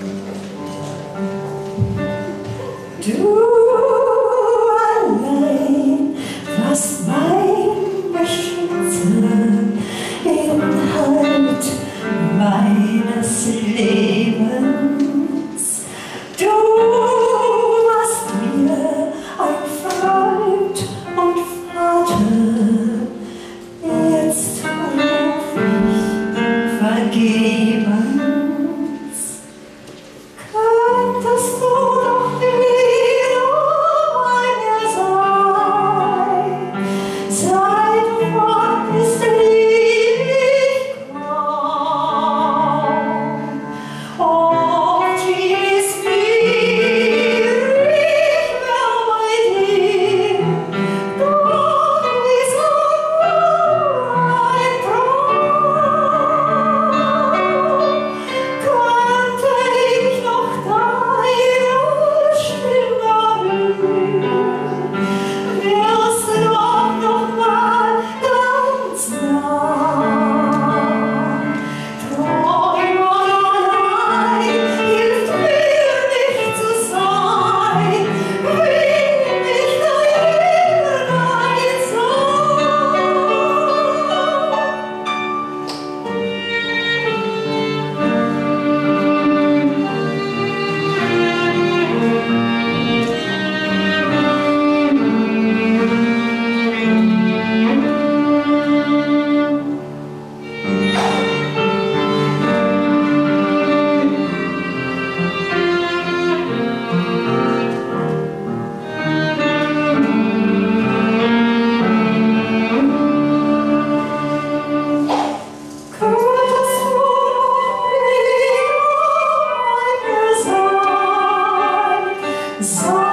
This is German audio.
Du allein, was mein Beschützer, Inhalt meines Lebens. Du warst mir ein Freund und Vater, jetzt ruf ich vergeben. So